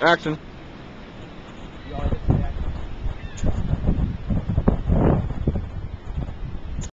Action.